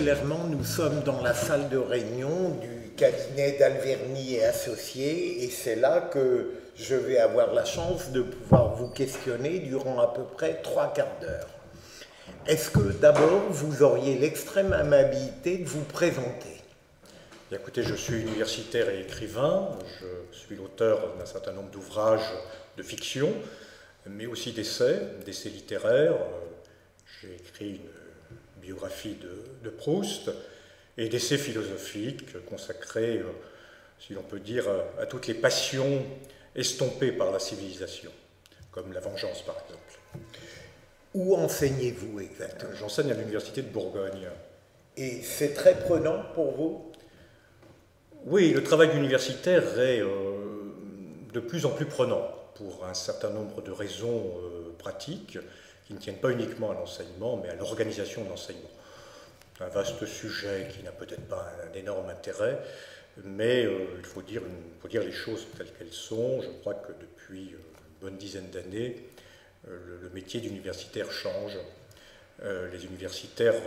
Michel nous sommes dans la salle de réunion du cabinet d'Alverny et Associés et c'est là que je vais avoir la chance de pouvoir vous questionner durant à peu près trois quarts d'heure. Est-ce que d'abord vous auriez l'extrême amabilité de vous présenter? Écoutez, je suis universitaire et écrivain, je suis l'auteur d'un certain nombre d'ouvrages de fiction, mais aussi d'essais, d'essais littéraires. J'ai écrit une biographie de, Proust, et d'essais philosophiques consacrés, euh, si l'on peut dire, à toutes les passions estompées par la civilisation, comme la vengeance par exemple. Où enseignez-vous exactement? J'enseigne à l'Université de Bourgogne. Et c'est très prenant pour vous? Oui, le travail universitaire est euh, de plus en plus prenant pour un certain nombre de raisons euh, pratiques qui ne tiennent pas uniquement à l'enseignement, mais à l'organisation de l'enseignement. Un vaste sujet qui n'a peut-être pas un, énorme intérêt, mais euh, il faut dire, les choses telles qu'elles sont. Je crois que depuis une bonne dizaine d'années, euh, le, métier d'universitaire change. Euh, les universitaires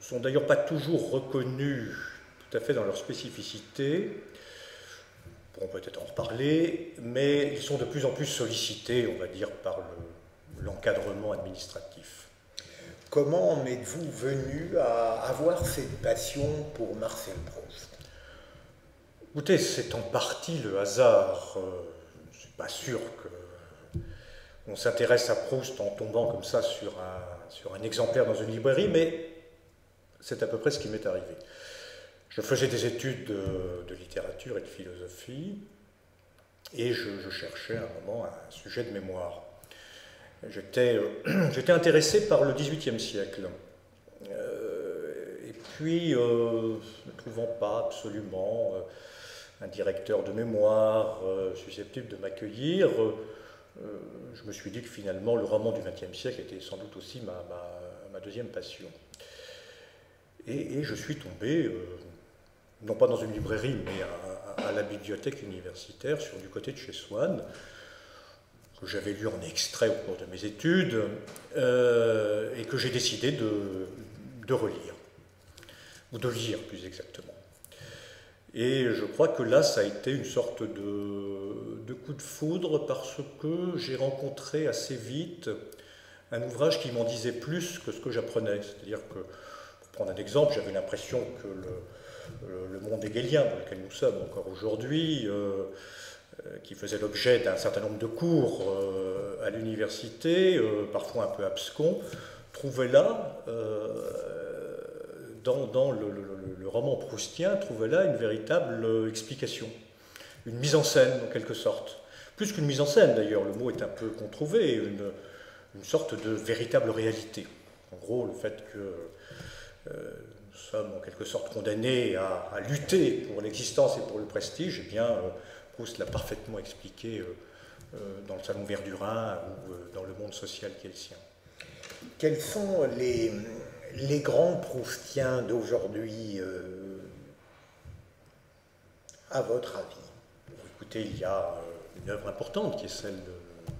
sont d'ailleurs pas toujours reconnus tout à fait dans leur spécificité, pourront peut-être en reparler, mais ils sont de plus en plus sollicités, on va dire, par le, l'encadrement administratif. Comment en êtes-vous venu à avoir cette passion pour Marcel Proust? Écoutez, c'est en partie le hasard. Je ne suis pas sûr que on s'intéresse à Proust en tombant comme ça sur un, exemplaire dans une librairie, mais c'est à peu près ce qui m'est arrivé. Je faisais des études de, littérature et de philosophie, et je, cherchais un moment un sujet de mémoire. Euh, j'étais intéressé par le XVIIIe siècle. Euh, et puis, euh, ne trouvant pas absolument un directeur de mémoire susceptible de m'accueillir, je me suis dit que finalement le roman du XXe siècle était sans doute aussi ma, deuxième passion. Et, je suis tombé, non pas dans une librairie, mais à, à, la bibliothèque universitaire, sur du côté de chez Swann, que j'avais lu en extrait au cours de mes études euh, et que j'ai décidé de, de, relire, ou de lire plus exactement. Et je crois que là, ça a été une sorte de, de coup de foudre parce que j'ai rencontré assez vite un ouvrage qui m'en disait plus que ce que j'apprenais. C'est-à-dire que, pour prendre un exemple, j'avais l'impression que le, monde hegelien dans lequel nous sommes encore aujourd'hui, euh, qui faisait l'objet d'un certain nombre de cours euh, à l'université, euh, parfois un peu abscons, trouvait là, dans, le, roman proustien, trouvait là une véritable explication, une mise en scène en quelque sorte. Plus qu'une mise en scène d'ailleurs, le mot est un peu controuvé, une, une sorte de véritable réalité. En gros, le fait que nous sommes en quelque sorte condamnés à lutter pour l'existence et pour le prestige, eh bien, Proust l'a parfaitement expliqué euh, euh, dans le Salon Verdurin ou euh, dans le monde social qui est le sien. Quels sont les, les grands Proustiens d'aujourd'hui, à votre avis? Écoutez, il y a une œuvre importante qui est celle de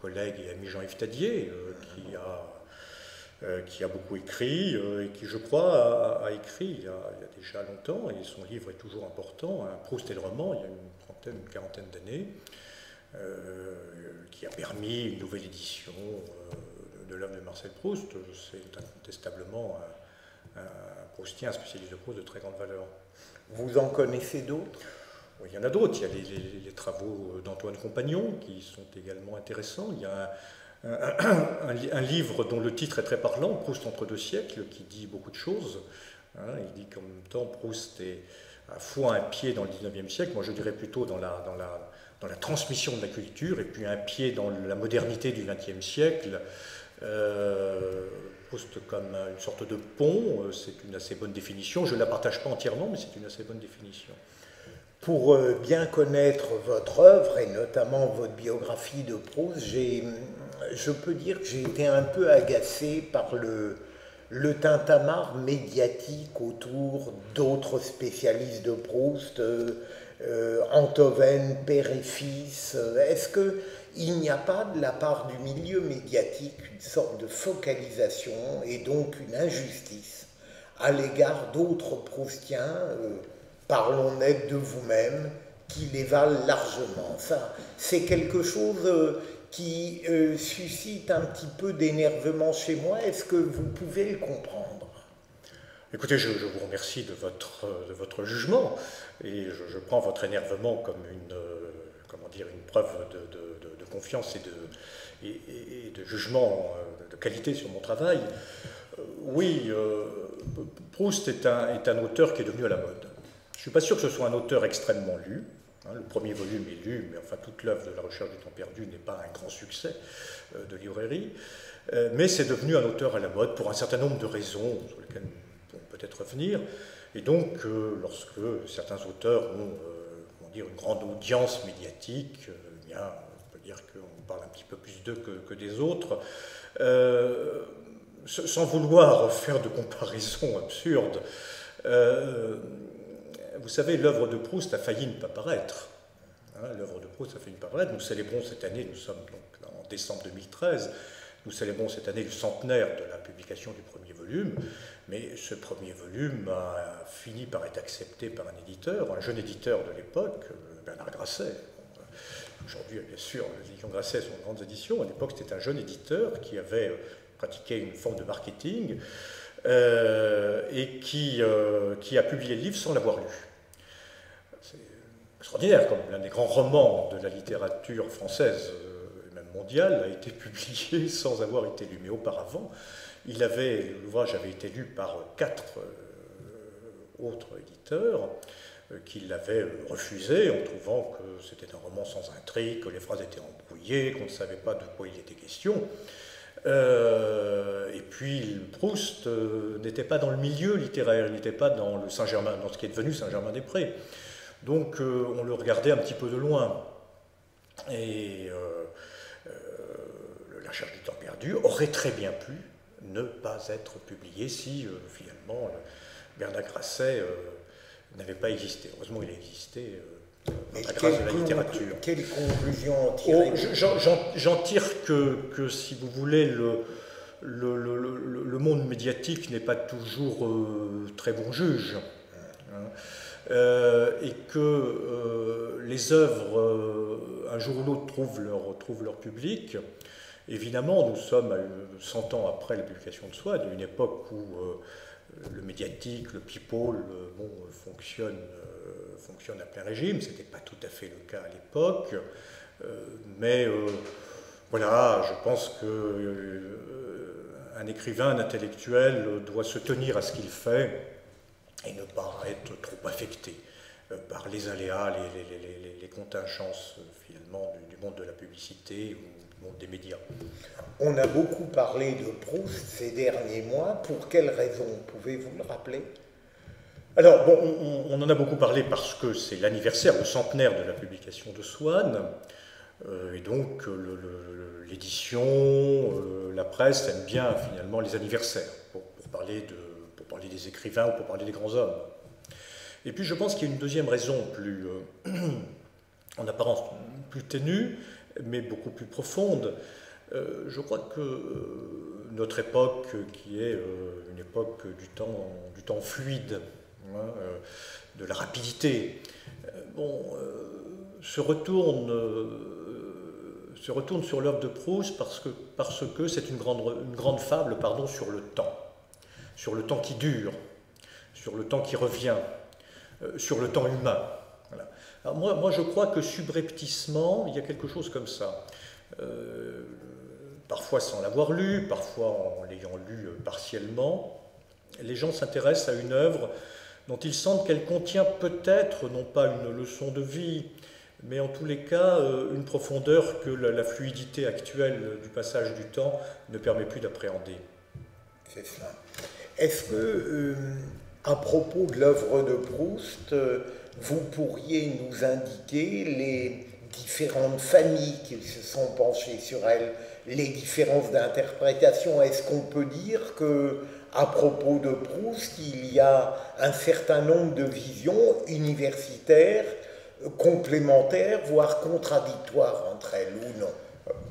collègue et ami Jean-Yves Tadier, qui a qui a beaucoup écrit euh, et qui, je crois, a, écrit il y a, déjà longtemps, et son livre est toujours important, hein, Proust et le roman, il y a une trentaine, une quarantaine d'années, euh, qui a permis une nouvelle édition de l'œuvre de Marcel Proust. C'est incontestablement un, Proustien, un spécialiste de Proust de très grande valeur. Vous en connaissez d'autres? Il y en a d'autres. Il y a les, les travaux d'Antoine Compagnon qui sont également intéressants. Il y a un, un, livre dont le titre est très parlant, Proust entre deux siècles, qui dit beaucoup de choses. Hein. il dit qu'en même temps, Proust est à fois un pied dans le 19e siècle, moi je dirais plutôt dans la, dans la, dans la transmission de la culture, et puis un pied dans la modernité du 20e siècle. Euh, Proust comme une sorte de pont, euh, c'est une assez bonne définition. Je ne la partage pas entièrement, mais c'est une assez bonne définition. Pour euh, bien connaître votre œuvre et notamment votre biographie de Proust, je peux dire que j'ai été un peu agacé par le, le tintamarre médiatique autour d'autres spécialistes de Proust, euh, euh, Antoven, père et fils. Est-ce qu'il n'y a pas de la part du milieu médiatique une sorte de focalisation et donc une injustice à l'égard d'autres proustiens, euh, parlons net de vous-même, qui les valent largement? Ça, c'est quelque chose euh, qui suscite un petit peu d'énervement chez moi. Est-ce que vous pouvez le comprendre? Écoutez, je, vous remercie de votre, de votre jugement et je, prends votre énervement comme une, euh, comment dire, une preuve de, confiance et de, et, de jugement euh, de qualité sur mon travail. Euh, oui, Proust est un, est un auteur qui est devenu à la mode. Je ne suis pas sûr que ce soit un auteur extrêmement lu. Hein, le premier volume est lu, mais enfin toute l'œuvre de la recherche du temps perdu n'est pas un grand succès de librairie. mais c'est devenu un auteur à la mode pour un certain nombre de raisons sur lesquelles peut-être revenir. Et donc, euh, lorsque certains auteurs ont euh, une grande audience médiatique, euh, eh bien, on peut dire qu'on parle un petit peu plus d'eux que, des autres. sans vouloir faire de comparaison absurde, vous savez, l'œuvre de Proust a failli ne pas paraître. Hein, l'œuvre de Proust a failli ne pas paraître. Nous célébrons cette année, nous sommes donc en décembre 2013, nous célébrons cette année le centenaire de la publication du premier volume. Mais ce premier volume a fini par être accepté par un éditeur, un jeune éditeur de l'époque, Bernard Grasset. Aujourd'hui, bien sûr, les éditions Grasset sont de grandes éditions. À l'époque, c'était un jeune éditeur qui avait pratiqué une forme de marketing euh, et euh, qui a publié le livre sans l'avoir lu. Extraordinaire, comme l'un des grands romans de la littérature française et même mondiale a été publié sans avoir été lu. Mais auparavant, l'ouvrage avait été lu par quatre euh, autres éditeurs euh, qui l'avaient refusé en trouvant que c'était un roman sans intrigue, que les phrases étaient embrouillées, qu'on ne savait pas de quoi il était question. Euh, et puis Proust n'était pas dans le milieu littéraire, il n'était pas dans le Saint-Germain, dans ce qui est devenu Saint-Germain-des-Prés. Donc on le regardait un petit peu de loin. Et La recherche du temps perdu aurait très bien pu ne pas être publié si euh, finalement Bernard Grasset euh, n'avait pas existé. Heureusement, il a existé euh, à grâce de la littérature. Quelle conclusion en tirer oh, J'en tire que, que, si vous voulez, le, le, le, le monde médiatique n'est pas toujours très bon juge. Hein. Et que les œuvres, un jour ou l'autre, trouvent leur, public. Évidemment, nous sommes 100 ans après la publication de Soi, d'une époque où euh, le médiatique, le people, euh, bon, fonctionne, euh, fonctionne à plein régime. Ce n'était pas tout à fait le cas à l'époque. mais voilà, je pense que un écrivain, un intellectuel doit se tenir à ce qu'il fait et ne pas être trop affecté par les aléas, les, contingences finalement du, monde de la publicité des médias. On a beaucoup parlé de Proust ces derniers mois. Pour quelles raisons Pouvez-vous le rappeler? Alors, bon, on, en a beaucoup parlé parce que c'est l'anniversaire, le centenaire de la publication de Swann. Euh, et donc, l'édition, euh, la presse aime bien finalement les anniversaires pour, parler de, parler des écrivains ou pour parler des grands hommes. Et puis, je pense qu'il y a une deuxième raison plus, euh, en apparence plus ténue, mais beaucoup plus profonde. Euh, je crois que euh, notre époque, qui est une époque du temps, fluide, hein, de la rapidité, se, retourne, sur l'œuvre de Proust parce que c'est une, grande, une grande fable pardon, sur le temps, sur le temps qui dure, sur le temps qui revient, sur le temps humain moi, je crois que subrepticement, il y a quelque chose comme ça. Euh, parfois sans l'avoir lu, parfois en l'ayant lu euh, partiellement, les gens s'intéressent à une œuvre dont ils sentent qu'elle contient peut-être, non pas une leçon de vie, mais en tous les cas euh, une profondeur que la, fluidité actuelle du passage du temps ne permet plus d'appréhender. C'est ça. Est-ce que, à propos de l'œuvre de Proust, vous pourriez nous indiquer les différentes familles qui se sont penchées sur elle, les différences d'interprétation? Est-ce qu'on peut dire que, à propos de Proust, il y a un certain nombre de visions universitaires complémentaires, voire contradictoires entre elles, ou non?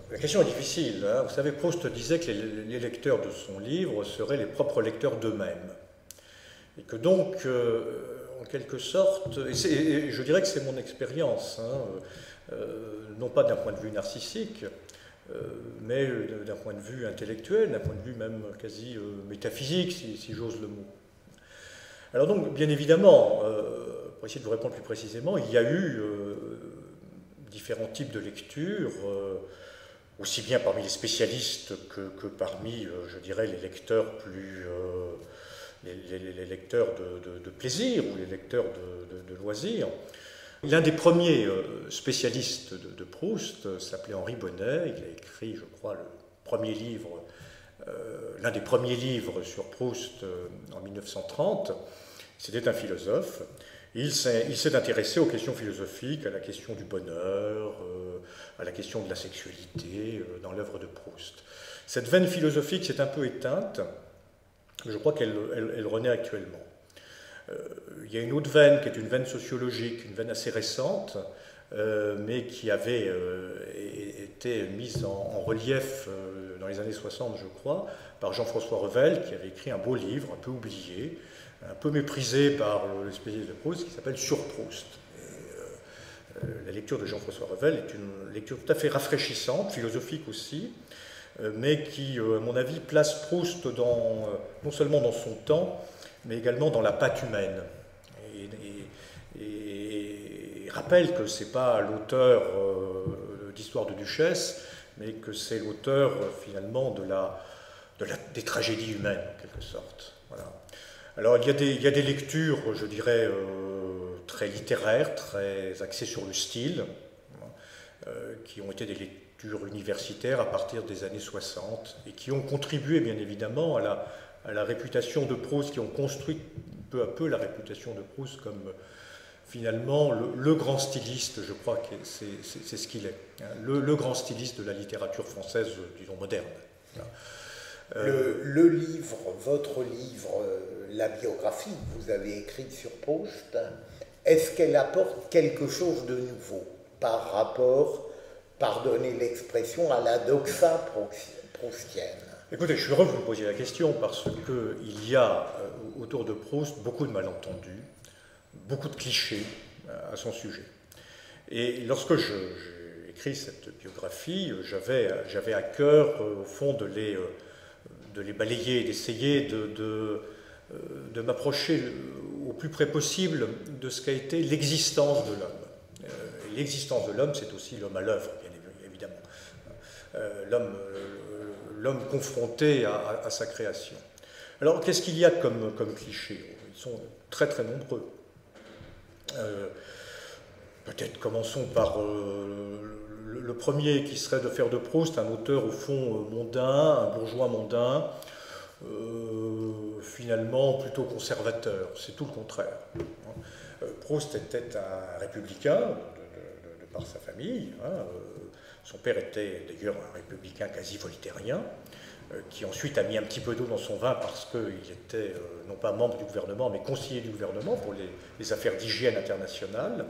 La question est difficile. Hein. Vous savez, Proust disait que les, lecteurs de son livre seraient les propres lecteurs d'eux-mêmes. Et que donc, euh, en quelque sorte, et, je dirais que c'est mon expérience, hein, euh, non pas d'un point de vue narcissique, euh, mais d'un point de vue intellectuel, d'un point de vue même quasi métaphysique, si, j'ose le mot. Alors donc, bien évidemment, pour essayer de vous répondre plus précisément, il y a eu différents types de lectures aussi bien parmi les spécialistes que, parmi, euh, je dirais, les lecteurs plus. Euh, les, lecteurs de, plaisir ou les lecteurs de, loisirs. L'un des premiers euh, spécialistes de, Proust s'appelait Henri Bonnet. Il a écrit, je crois, le premier livre, l'un des premiers livres sur Proust en 1930. C'était un philosophe. Il s'est intéressé aux questions philosophiques, à la question du bonheur, euh, à la question de la sexualité euh, dans l'œuvre de Proust. Cette veine philosophique s'est un peu éteinte, je crois qu'elle renaît actuellement. Euh, il y a une autre veine qui est une veine sociologique, une veine assez récente, mais qui avait été mise en, relief dans les années 60, je crois, par Jean-François Revel, qui avait écrit un beau livre, un peu oublié, un peu méprisé par le spécialiste de Proust, qui s'appelle Sur Proust. Euh, euh, la lecture de Jean-François Revel est une lecture tout à fait rafraîchissante, philosophique aussi, euh, mais qui, à mon avis, place Proust non seulement dans son temps, mais également dans la patte humaine. Et, rappelle que ce n'est pas l'auteur d'Histoire de Duchesse, mais que c'est l'auteur finalement de la, des tragédies humaines, en quelque sorte. Voilà. Alors il y, a des, lectures, je dirais, euh, très littéraires, très axées sur le style, euh, qui ont été des lectures universitaires à partir des années 60 et qui ont contribué bien évidemment à la, réputation de Proust, qui ont construit peu à peu la réputation de Proust comme finalement le, grand styliste, je crois que c'est ce qu'il est, hein, le, grand styliste de la littérature française, disons, moderne. Le, livre, votre livre, la biographie que vous avez écrite sur Proust, est-ce qu'elle apporte quelque chose de nouveau par rapport, pardonnez l'expression, à la doxa proustienne? Écoutez, je suis heureux que vous me posiez la question parce qu'il y a euh, autour de Proust beaucoup de malentendus, beaucoup de clichés euh, à son sujet. Et lorsque j'ai écrit cette biographie, j'avais à cœur, euh, au fond, de les, balayer, d'essayer de de m'approcher au plus près possible de ce qu'a été l'existence de l'homme. Euh, l'existence de l'homme, c'est aussi l'homme à l'œuvre, bien évidemment. Euh, l'homme, confronté à, sa création. Alors, qu'est-ce qu'il y a comme, comme clichés Ils sont très très nombreux. Peut-être commençons par le, premier qui serait de faire de Proust un auteur au fond mondain, un bourgeois mondain, euh, finalement plutôt conservateur. C'est tout le contraire. Euh, Proust était un républicain de, par sa famille. Hein. Euh, son père était d'ailleurs un républicain quasi voltairien, qui ensuite a mis un petit peu d'eau dans son vin parce qu'il était non pas membre du gouvernement, mais conseiller du gouvernement pour les, affaires d'hygiène internationale.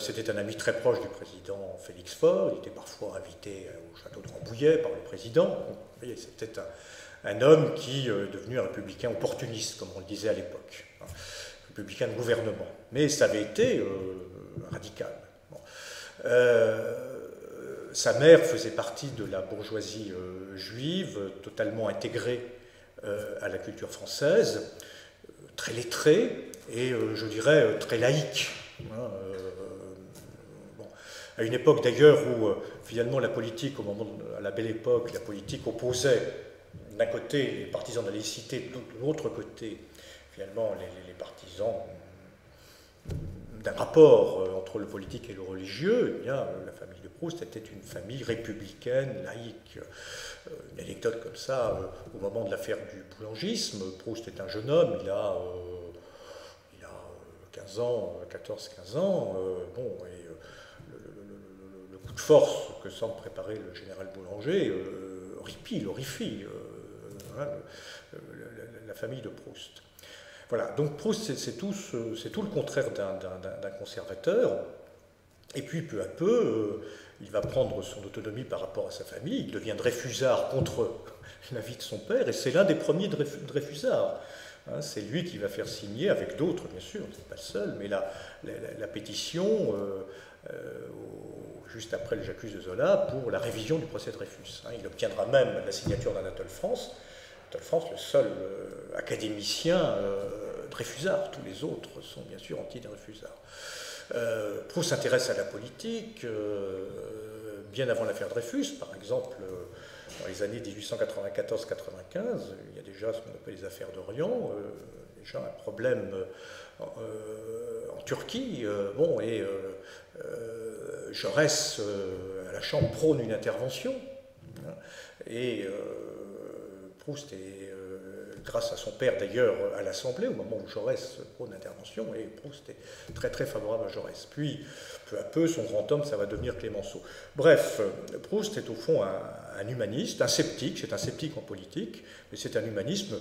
C'était un ami très proche du président Félix Faure. Il était parfois invité au château de Rambouillet par le président. C'était un, un homme qui euh, est devenu un républicain opportuniste, comme on le disait à l'époque, hein, républicain de gouvernement. Mais ça avait été euh, radical. Euh, sa mère faisait partie de la bourgeoisie juive, totalement intégrée à la culture française, très lettrée et, je dirais, très laïque. Hein, à une époque d'ailleurs où finalement la politique, au moment à la belle époque, la politique opposait d'un côté les partisans de la laïcité, de l'autre côté, finalement, les, partisans d'un rapport euh, entre le politique et le religieux, eh euh, la famille de Proust était une famille républicaine, laïque. Euh, une anecdote comme ça, au moment de l'affaire du boulangisme, Proust est un jeune homme, il a, il a 15 ans, 14-15 ans, bon, et le, coup de force que semble préparer le général Boulanger horripile, horrifie la famille de Proust. Voilà, donc Proust, c'est tout, le contraire d'un conservateur. Et puis, peu à peu, il va prendre son autonomie par rapport à sa famille, il devient Dreyfusard contre la vie de son père, et c'est l'un des premiers Dreyfusards. Hein, c'est lui qui va faire signer, avec d'autres bien sûr, n'est pas le seul, mais la, pétition, euh, euh, juste après le J'accuse de Zola, pour la révision du procès Dreyfus. Hein. il obtiendra même la signature d'Anatole France, France, le seul euh, académicien Dreyfusard, tous les autres sont bien sûr anti-Dreyfusard. Proust s'intéresse à la politique, bien avant l'affaire Dreyfus, par exemple dans les années 1894-95, il y a déjà ce qu'on appelle les affaires d'Orient, euh, déjà un problème euh, en Turquie. Euh, bon, et Jaurès, à la Chambre, prône une intervention. Hein, et Proust est grâce à son père d'ailleurs à l'Assemblée, au moment où Jaurès prône l'intervention, et Proust est très très favorable à Jaurès. Puis, peu à peu, son grand homme, ça va devenir Clémenceau. Bref, Proust est au fond un, humaniste, un sceptique, c'est un sceptique en politique, mais c'est un humanisme,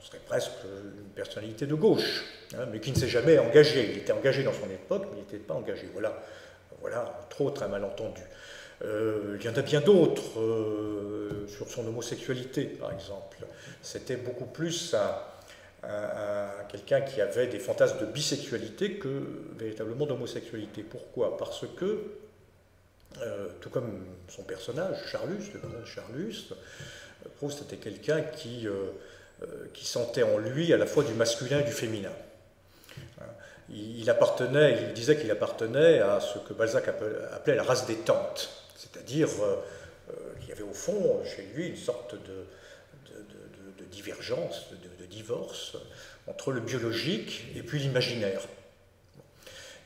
ce serait presque une personnalité de gauche, hein, mais qui ne s'est jamais engagé. Il était engagé dans son époque, mais il n'était pas engagé. Voilà, voilà, entre autres, un malentendu. Euh, il y en a bien d'autres euh, sur son homosexualité, par exemple. C'était beaucoup plus quelqu'un qui avait des fantasmes de bisexualité que véritablement d'homosexualité. Pourquoi? Parce que, euh, tout comme son personnage, Charlus, le grand Charlus, Proust était quelqu'un qui, qui sentait en lui à la fois du masculin et du féminin. Il, appartenait, il disait qu'il appartenait à ce que Balzac appelait la race des tantes. C'est-à-dire euh, euh, qu'il y avait au fond chez lui une sorte de, divergence, de, divorce entre le biologique et puis l'imaginaire.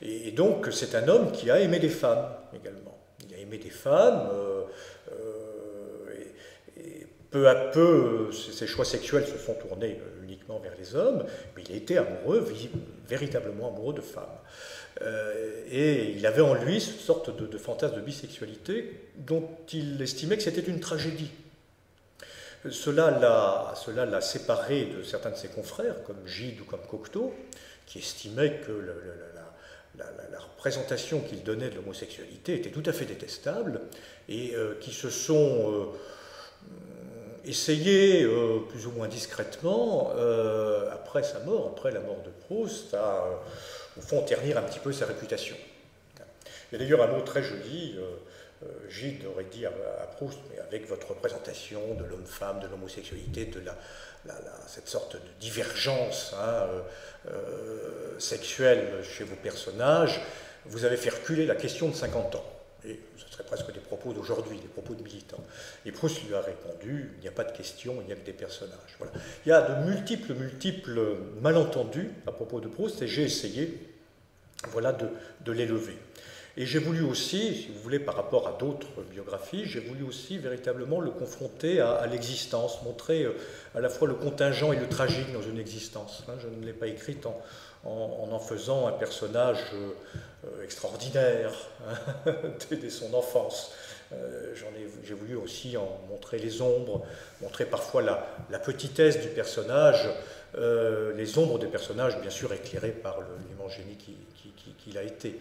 Et, donc c'est un homme qui a aimé des femmes également. Il a aimé des femmes. Euh, peu à peu, ses choix sexuels se sont tournés uniquement vers les hommes, mais il a été amoureux, véritablement amoureux de femmes. Euh, et il avait en lui une sorte de, fantasme de bisexualité dont il estimait que c'était une tragédie. Cela l'a séparé de certains de ses confrères, comme Gide ou comme Cocteau, qui estimaient que la, représentation qu'il donnait de l'homosexualité était tout à fait détestable, et euh, qui se sont euh, essayés, plus ou moins discrètement, après sa mort, après la mort de Proust, à au fond, ternir un petit peu sa réputation. Il y a d'ailleurs un mot très joli, euh, euh, Gide aurait dit à, Proust, mais avec votre représentation de l'homme-femme, de l'homosexualité, de la, cette sorte de divergence hein, euh, sexuelle chez vos personnages, vous avez fait reculer la question de 50 ans. Et ce serait presque des propos d'aujourd'hui, des propos de militants. Et Proust lui a répondu, il n'y a pas de question, il n'y a que des personnages. Voilà. Il y a de multiples, multiples malentendus à propos de Proust, et j'ai essayé voilà, de, l'élever. Et j'ai voulu aussi, si vous voulez, par rapport à d'autres biographies, j'ai voulu aussi véritablement le confronter à, l'existence, montrer euh, à la fois le contingent et le tragique dans une existence. Hein. je ne l'ai pas écrite en, en, faisant un personnage euh, euh, extraordinaire hein, dès, son enfance. J'ai voulu aussi en montrer les ombres, montrer parfois la, la petitesse du personnage, les ombres des personnages, bien sûr éclairées par l'immense génie qu'il a été.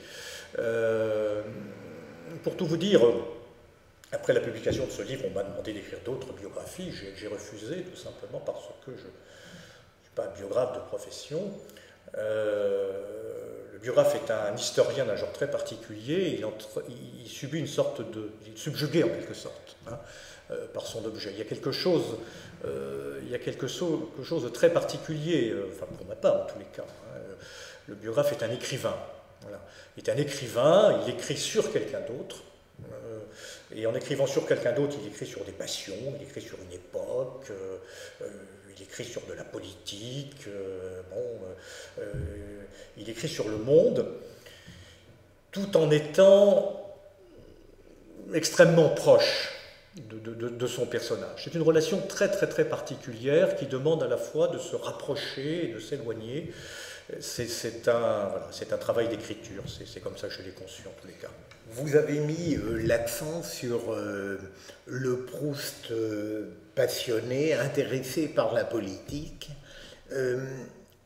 pour tout vous dire, après la publication de ce livre, on m'a demandé d'écrire d'autres biographies. J'ai refusé tout simplement parce que je ne suis pas biographe de profession. Euh, le biographe est un historien d'un genre très particulier, il, subit une sorte de... Il est subjugué en quelque sorte hein, euh, par son objet. Il y a quelque chose, euh, il y a quelque chose, de très particulier, enfin pour ma part en tous les cas. Hein. Le biographe est un écrivain. Il est un écrivain, il écrit sur quelqu'un d'autre. et en écrivant sur quelqu'un d'autre, il écrit sur des passions, il écrit sur une époque, il écrit sur de la politique, euh, bon, euh, euh, il écrit sur le monde, tout en étant extrêmement proche de, son personnage. C'est une relation très très très particulière qui demande à la fois de se rapprocher et de s'éloigner. C'est un, un, travail d'écriture, c'est comme ça que je l'ai conçu en tous les cas. Vous avez mis l'accent sur le Proust passionné, intéressé par la politique. Euh,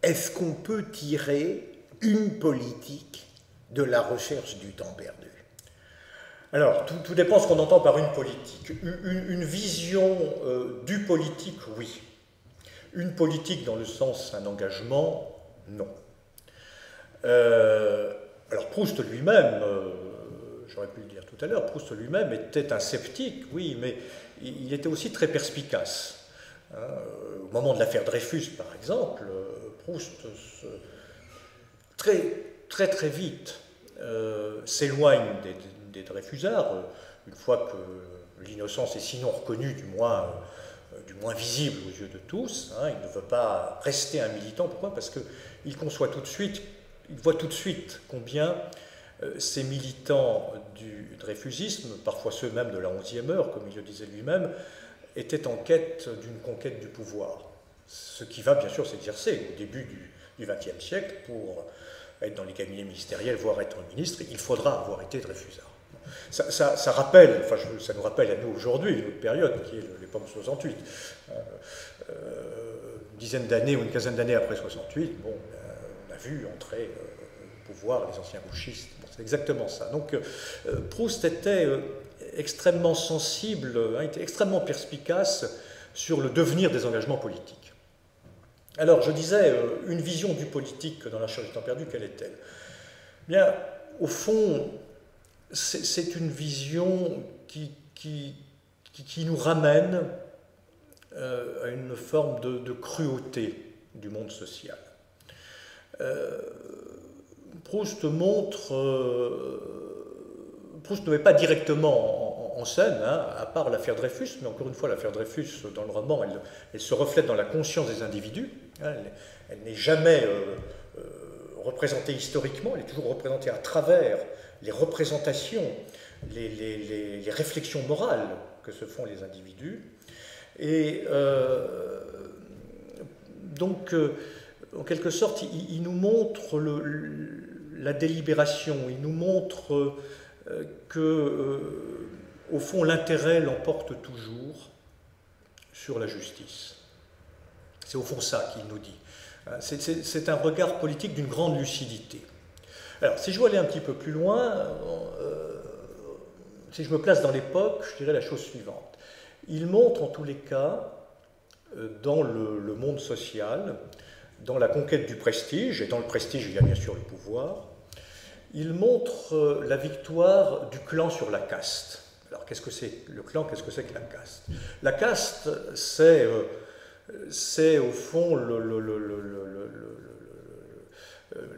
est-ce qu'on peut tirer une politique de la recherche du temps perdu? Alors, tout, dépend de ce qu'on entend par une politique. Une, vision euh, du politique, oui. Une politique dans le sens un engagement, non. Euh, alors Proust lui-même, euh, j'aurais pu le dire tout à l'heure, Proust lui-même était un sceptique, oui, mais il était aussi très perspicace. Hein, au moment de l'affaire Dreyfus, par exemple, Proust très, très très vite euh, s'éloigne des, Dreyfusards, une fois que l'innocence est sinon reconnue, du moins, euh, du moins visible aux yeux de tous. Hein, il ne veut pas rester un militant. Pourquoi? Parce qu'il conçoit tout de suite, il voit tout de suite combien euh, ces militants du dreyfusisme, parfois ceux même de la 11e heure, comme il le disait lui-même, étaient en quête d'une conquête du pouvoir. Ce qui va bien sûr s'exercer au début du XXe siècle pour être dans les cabinets ministériels, voire être ministre, il faudra avoir été Dreyfusard. Ça, rappelle, enfin, ça nous rappelle à nous aujourd'hui une autre période qui est l'époque 68. Euh, euh, une dizaine d'années ou une quinzaine d'années après 68, bon, on a vu entrer euh, au pouvoir les anciens gauchistes. c'est exactement ça. Donc Proust était extrêmement sensible, hein, était extrêmement perspicace sur le devenir des engagements politiques. Alors, je disais, euh, une vision du politique dans la charge du temps perdu, quelle est-elle? Bien, au fond, c'est une vision qui, qui, qui, nous ramène euh, à une forme de, cruauté du monde social. Euh, Proust montre. Proust ne met pas directement en, scène, hein, à part l'affaire Dreyfus, mais encore une fois, l'affaire Dreyfus, dans le roman, elle, se reflète dans la conscience des individus. Hein, elle, n'est jamais euh, euh, représentée historiquement, elle est toujours représentée à travers les représentations, les, réflexions morales que se font les individus. Et euh, donc, en quelque sorte, il, nous montre la délibération, il nous montre que, au fond, l'intérêt l'emporte toujours sur la justice. C'est au fond ça qu'il nous dit. Euh, c'est un regard politique d'une grande lucidité. Alors, si je veux aller un petit peu plus loin, euh, si je me place dans l'époque, je dirais la chose suivante. Il montre en tous les cas, euh, dans le, monde social, dans la conquête du prestige, et dans le prestige il y a bien sûr le pouvoir, il montre la victoire du clan sur la caste. Alors qu'est-ce que c'est le clan? Qu'est-ce que c'est que la caste? La caste, c'est c'est au fond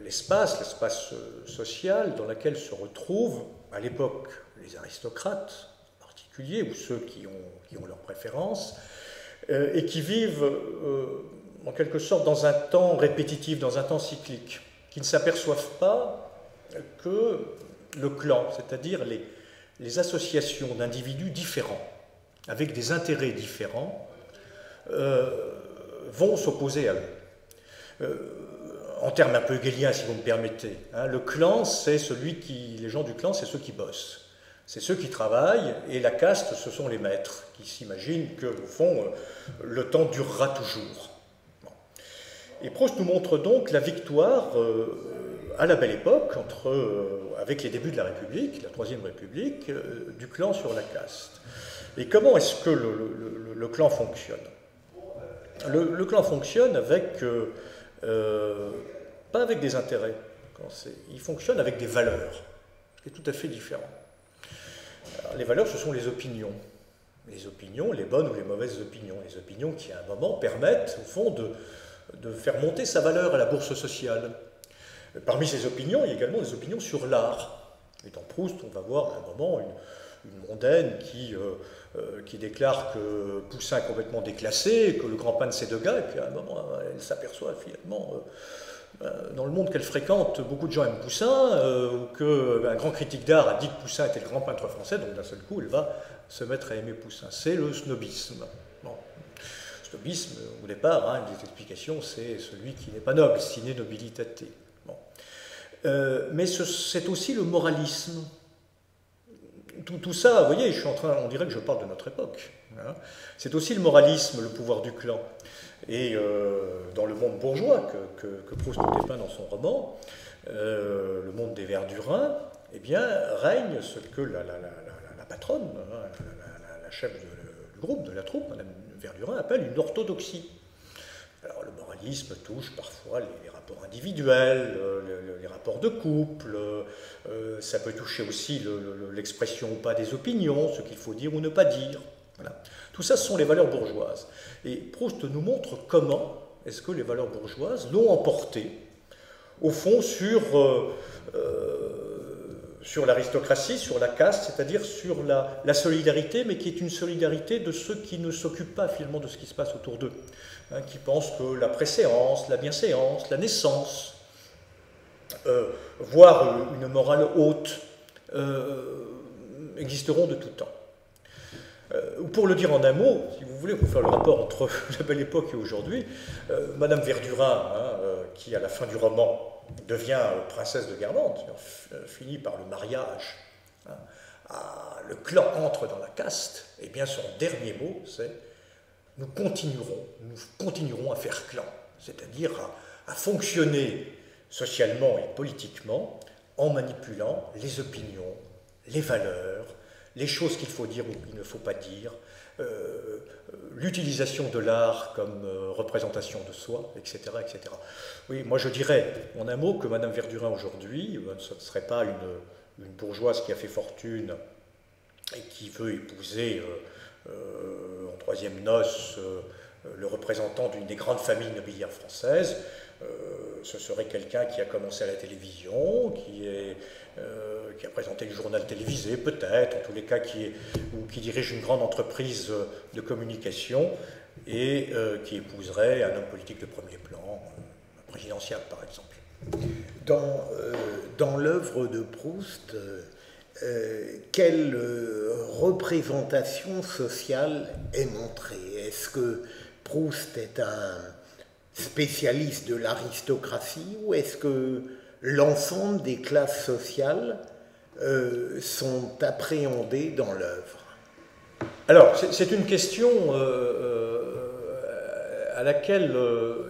l'espace, l'espace social dans lequel se retrouvent à l'époque les aristocrates en particulier, ou ceux qui ont, leurs préférences, euh, et qui vivent euh, en quelque sorte dans un temps répétitif, dans un temps cyclique, qui ne s'aperçoivent pas que le clan, c'est-à-dire les, associations d'individus différents, avec des intérêts différents, euh, vont s'opposer à eux. Euh, en termes un peu hegeliens, si vous me permettez, hein, le clan, c'est celui qui. Les gens du clan, c'est ceux qui bossent. C'est ceux qui travaillent, et la caste, ce sont les maîtres, qui s'imaginent que, au fond, euh, le temps durera toujours. Et Proust nous montre donc la victoire à la belle époque, avec les débuts de la République, la Troisième République, du clan sur la caste. Et comment est-ce que le clan fonctionne? Le, clan fonctionne avec, euh, euh, pas avec des intérêts, il fonctionne avec des valeurs, ce qui est tout à fait différent. les valeurs, ce sont les opinions. Les opinions, les bonnes ou les mauvaises opinions. Les opinions qui, à un moment, permettent, au fond, de, de faire monter sa valeur à la bourse sociale. Parmi ces opinions, il y a également des opinions sur l'art. Et dans Proust, on va voir à un moment une, une mondaine qui euh, euh, qui déclare que Poussin est complètement déclassé, que le grand pain de ces deux gars, et puis à un moment, elle s'aperçoit finalement, euh, euh, dans le monde qu'elle fréquente, beaucoup de gens aiment Poussin, ou qu'un grand critique d'art a dit que Poussin était le grand peintre français, donc d'un seul coup, elle va se mettre à aimer Poussin. C'est le snobisme. Snobisme, au départ, hein, une des explications, c'est celui qui n'est pas noble, sine nobilitate. Bon. mais c'est aussi le moralisme tout, ça, vous voyez, je suis en train, on dirait que je parle de notre époque. Hein. C'est aussi le moralisme, le pouvoir du clan. Et euh, dans le monde bourgeois que, que, Proust dépeint dans son roman, euh, le monde des Verdurins, eh bien, règne ce que la, patronne, hein, la, chef du groupe, de la troupe, Madame Verdurin, appelle une orthodoxie. Moralisme touche parfois les, rapports individuels, euh, les, rapports de couple, euh, ça peut toucher aussi l'expression ou pas des opinions, ce qu'il faut dire ou ne pas dire. Voilà. Tout ça, ce sont les valeurs bourgeoises. Et Proust nous montre comment est-ce que les valeurs bourgeoises l'ont emporté, au fond, sur, euh, sur l'aristocratie, sur la caste, c'est-à-dire sur la, la, solidarité, mais qui est une solidarité de ceux qui ne s'occupent pas finalement de ce qui se passe autour d'eux. Hein, qui pensent que la préséance, la bienséance, la naissance, euh, voire une morale haute, euh, existeront de tout temps. Euh, pour le dire en un mot, si vous voulez, pour faire le rapport entre la belle époque et aujourd'hui, Madame Verdurin, hein, qui à la fin du roman devient princesse de Guermantes, finit par le mariage, hein, le clan entre dans la caste, et bien son dernier mot, c'est nous continuerons, nous continuerons à faire clan, c'est-à-dire à, fonctionner socialement et politiquement en manipulant les opinions, les valeurs, les choses qu'il faut dire ou qu'il ne faut pas dire, euh, l'utilisation de l'art comme euh, représentation de soi, etc., etc. Oui, moi je dirais en un mot que Madame Verdurin aujourd'hui, euh, ce ne serait pas une, bourgeoise qui a fait fortune et qui veut épouser euh, troisième noce euh, le représentant d'une des grandes familles nobiliaires françaises. Euh, ce serait quelqu'un qui a commencé à la télévision, qui, a présenté le journal télévisé peut-être, en tous les cas qui, ou qui dirige une grande entreprise de communication et qui épouserait un homme politique de premier plan, présidentiel par exemple. Dans l'œuvre de Proust, euh, quelle euh, représentation sociale est montrée? Est-ce que Proust est un spécialiste de l'aristocratie ou est-ce que l'ensemble des classes sociales euh, sont appréhendées dans l'œuvre? Alors, c'est une question à laquelle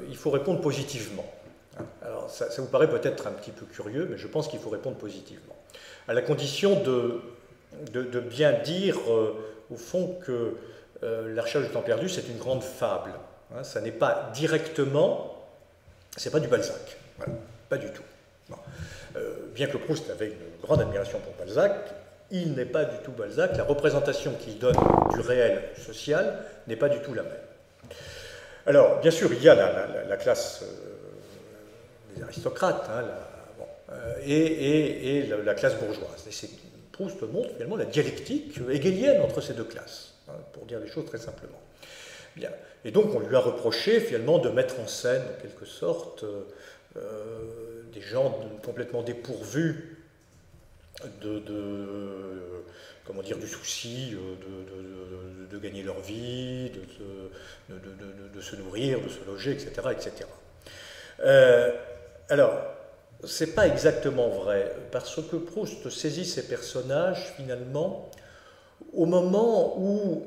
il faut répondre positivement. Alors, ça vous paraît peut-être un petit peu curieux, mais je pense qu'il faut répondre positivement à la condition de, bien dire, euh, au fond, que euh, La recherche du temps perdu, c'est une grande fable. Hein. ça n'est pas directement, c'est pas du Balzac. pas du tout. Euh, bien que Proust avait une grande admiration pour Balzac, il n'est pas du tout Balzac. La représentation qu'il donne du réel social n'est pas du tout la même. Alors, bien sûr, il y a la, classe des aristocrates, hein, euh, et, la classe bourgeoise. Et Proust montre finalement la dialectique hegelienne entre ces deux classes, hein, pour dire les choses très simplement. Bien. Et donc on lui a reproché finalement de mettre en scène, en quelque sorte, euh, euh, des gens complètement dépourvus de, comment dire, du souci de, gagner leur vie, de, se nourrir, de se loger, etc. etc. alors, c'est pas exactement vrai, parce que Proust saisit ces personnages finalement au moment où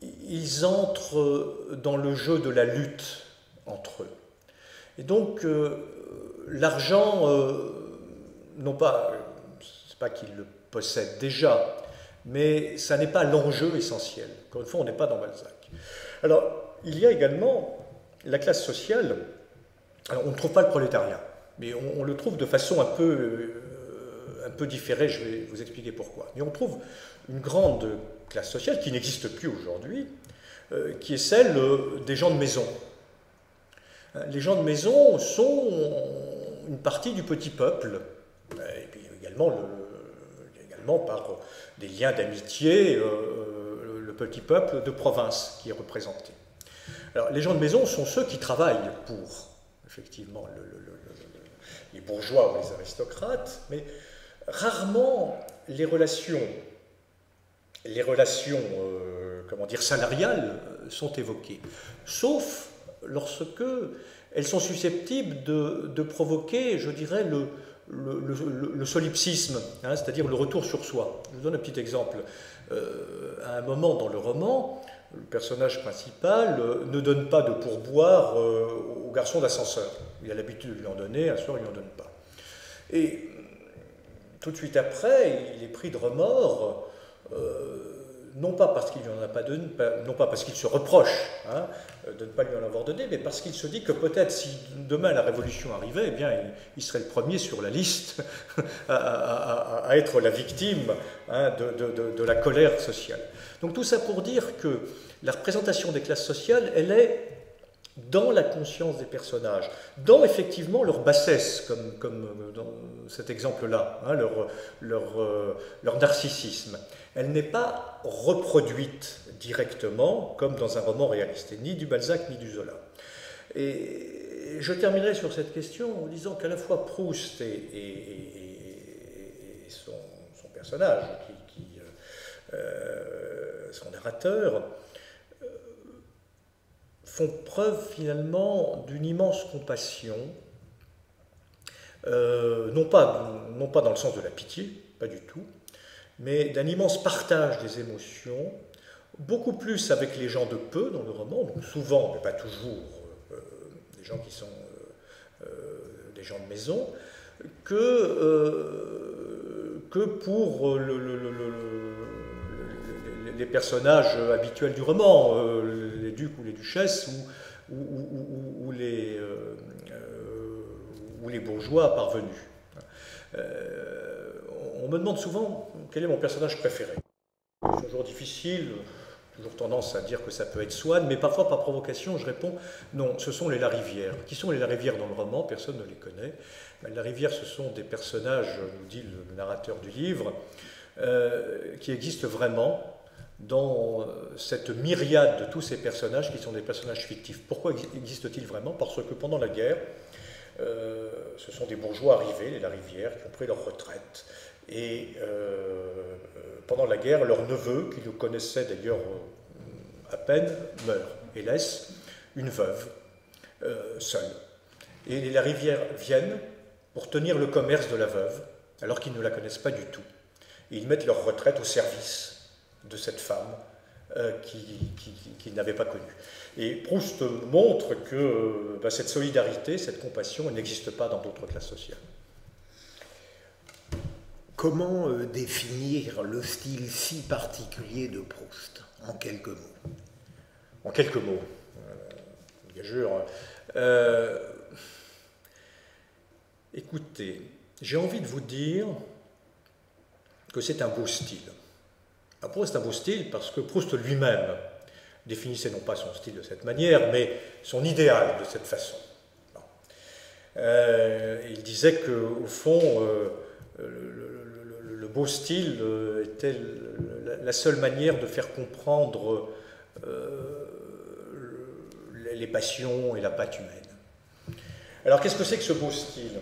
ils entrent dans le jeu de la lutte entre eux. Et donc euh, l'argent, euh, non pas, c'est pas qu'il le possède déjà, mais ça n'est pas l'enjeu essentiel. Encore une fois, on n'est pas dans Balzac. Alors, il y a également la classe sociale. Alors, on ne trouve pas le prolétariat mais on, le trouve de façon un peu, euh, un peu différée, je vais vous expliquer pourquoi. Mais on trouve une grande classe sociale qui n'existe plus aujourd'hui, euh, qui est celle euh, des gens de maison. Les gens de maison sont une partie du petit peuple, et puis également, également par des liens d'amitié, le petit peuple de province qui est représenté. Alors, les gens de maison sont ceux qui travaillent pour, effectivement, le, les bourgeois ou les aristocrates, mais rarement les relations, les relations euh, salariales euh, sont évoquées, sauf lorsque elles sont susceptibles de, provoquer, je dirais, le, solipsisme, hein, c'est-à-dire le retour sur soi. Je vous donne un petit exemple. Euh, à un moment dans le roman, le personnage principal ne donne pas de pourboire au garçon d'ascenseur. Il a l'habitude de lui en donner, un soir il n'en donne pas. Et tout de suite après, il est pris de remords non pas parce qu'il en a pas donné, non pas parce qu'il se reproche hein, de ne pas lui en avoir donné, mais parce qu'il se dit que peut-être si demain la révolution arrivait, eh bien, il, serait le premier sur la liste à, être la victime hein, de, la colère sociale. Donc tout ça pour dire que la représentation des classes sociales, elle est dans la conscience des personnages, dans effectivement leur bassesse, comme, comme dans cet exemple-là, hein, euh, leur narcissisme elle n'est pas reproduite directement comme dans un roman réaliste, ni du Balzac ni du Zola. Et je terminerai sur cette question en disant qu'à la fois Proust et, son, personnage, euh, euh, son narrateur, euh, font preuve finalement d'une immense compassion, non, pas, non pas dans le sens de la pitié, pas du tout, mais d'un immense partage des émotions, beaucoup plus avec les gens de peu dans le roman, souvent, mais pas toujours, euh, des gens qui sont euh, euh, des gens de maison, que, pour les personnages habituels du roman, les ducs ou les duchesses, ou, les, ou les bourgeois parvenus on me demande souvent quel est mon personnage préféré. C'est toujours difficile, toujours tendance à dire que ça peut être Swann, mais parfois par provocation, je réponds non, ce sont les Larivières. Qui sont les Larivières dans le roman? Personne ne les connaît. Les Larivières, ce sont des personnages, nous dit le narrateur du livre, euh, qui existent vraiment dans cette myriade de tous ces personnages qui sont des personnages fictifs. Pourquoi existent-ils vraiment? Parce que pendant la guerre, euh, ce sont des bourgeois arrivés, les Larivières, qui ont pris leur retraite et euh, pendant la guerre, leur neveu, qui le connaissait d'ailleurs euh, à peine, meurt et laisse une veuve euh, seule. Et les rivières viennent pour tenir le commerce de la veuve, alors qu'ils ne la connaissent pas du tout. Et ils mettent leur retraite au service de cette femme qu'ils qui, n'avaient pas connue. Et Proust montre que bah, cette solidarité, cette compassion, n'existe pas dans d'autres classes sociales. Comment euh, définir le style si particulier de Proust en quelques mots? En quelques mots, euh, bien sûr. Euh, écoutez, j'ai envie de vous dire que c'est un beau style. Proust est un beau style parce que Proust lui-même définissait non pas son style de cette manière, mais son idéal de cette façon. il disait qu'au fond, le, beau style euh, était la seule manière de faire comprendre euh, les passions et la patte humaine. Alors qu'est-ce que c'est que ce beau style?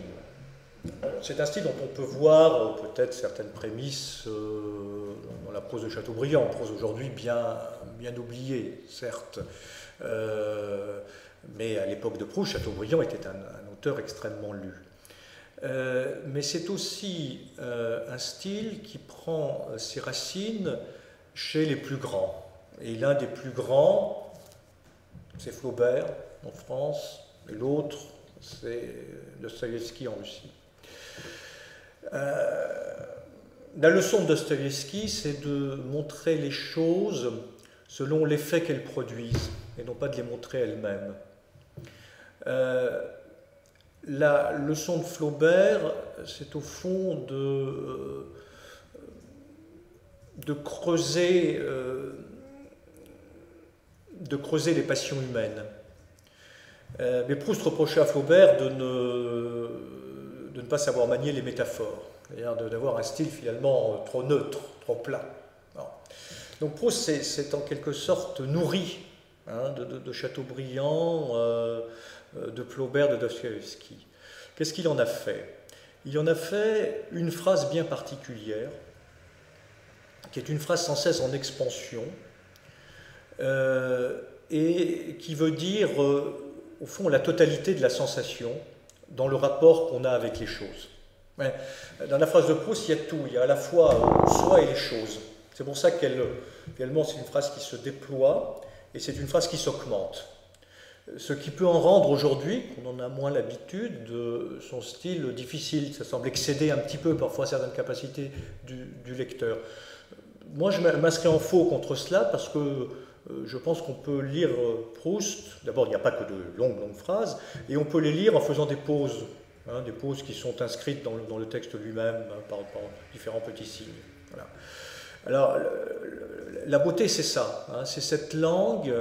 C'est un style dont on peut voir peut-être certaines prémices euh, la prose de Chateaubriand, prose aujourd'hui bien, oubliée, certes. mais à l'époque de Proust, Chateaubriand était un auteur extrêmement lu. Euh, mais c'est aussi euh, un style qui prend euh, ses racines chez les plus grands. Et l'un des plus grands, c'est Flaubert en France, et l'autre, c'est Dostoevsky en Russie. La leçon de Dostoevsky, c'est de montrer les choses selon l'effet qu'elles produisent, et non pas de les montrer elles-mêmes. La leçon de Flaubert, c'est au fond de, euh, euh, creuser les passions humaines. Euh, mais Proust reprochait à Flaubert de ne pas savoir manier les métaphores, c'est-à-dire d'avoir un style finalement trop neutre, trop plat. Donc Proust c'est en quelque sorte nourri hein, de, Chateaubriand. Euh, de Flaubert, de Dostoevsky. Qu'est-ce qu'il en a fait? Il en a fait une phrase bien particulière, qui est une phrase sans cesse en expansion, euh, et qui veut dire, euh, au fond, la totalité de la sensation dans le rapport qu'on a avec les choses. Dans la phrase de Proust, il y a tout. Il y a à la fois soi et les choses. C'est pour ça qu'elle, également, c'est une phrase qui se déploie et c'est une phrase qui s'augmente. Ce qui peut en rendre aujourd'hui, qu'on en a moins l'habitude, de son style difficile. Ça semble excéder un petit peu parfois certaines capacités du, lecteur. Moi, je m'inscris en faux contre cela parce que euh, je pense qu'on peut lire Proust. D'abord, il n'y a pas que de longues, longues phrases, et on peut les lire en faisant des pauses, hein, des pauses qui sont inscrites dans le, texte lui-même hein, par, différents petits signes. Alors, la beauté, c'est ça. Hein, c'est cette langue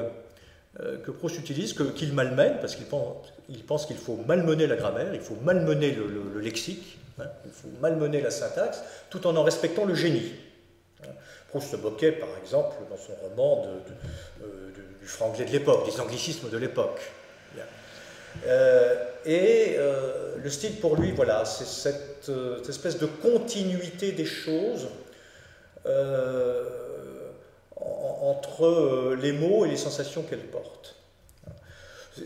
euh, que Proust utilise, qu'il malmène, parce qu'il pense qu'il faut malmener la grammaire, il faut malmener le, lexique, il faut malmener la syntaxe, tout en en respectant le génie. Proust se moquait, par exemple, dans son roman euh, du franglais de l'époque, des anglicismes de l'époque. Et le style pour lui, voilà, c'est cette, espèce de continuité des choses entre euh, les mots et les sensations qu'elles portent.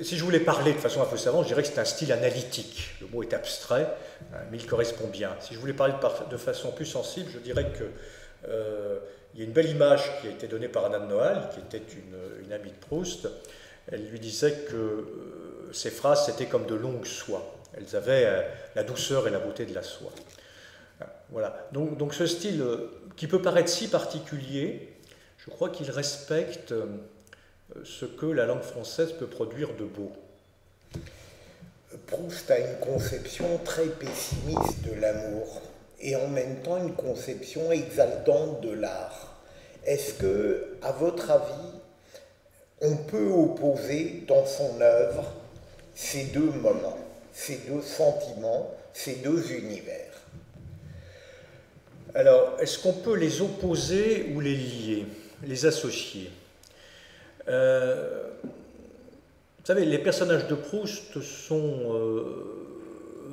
Si je voulais parler de façon un peu savante, je dirais que c'est un style analytique. Le mot est abstrait, hein, mais il correspond bien. Si je voulais parler de façon plus sensible, je dirais que euh, il y a une belle image qui a été donnée par Anna Noailles, qui était une, amie de Proust. Elle lui disait que euh, ces phrases, c'était comme de longues soies. Elles avaient la douceur et la beauté de la soie. Voilà. Donc, donc ce style, qui peut paraître si particulier, je crois qu'il respecte euh, ce que la langue française peut produire de beau. Proust a une conception très pessimiste de l'amour et en même temps une conception exaltante de l'art. Est-ce que, à votre avis, on peut opposer dans son œuvre ces deux moments, ces deux sentiments, ces deux univers Alors, est-ce qu'on peut les opposer ou les lier les associer? Euh, vous savez, les personnages de Proust euh,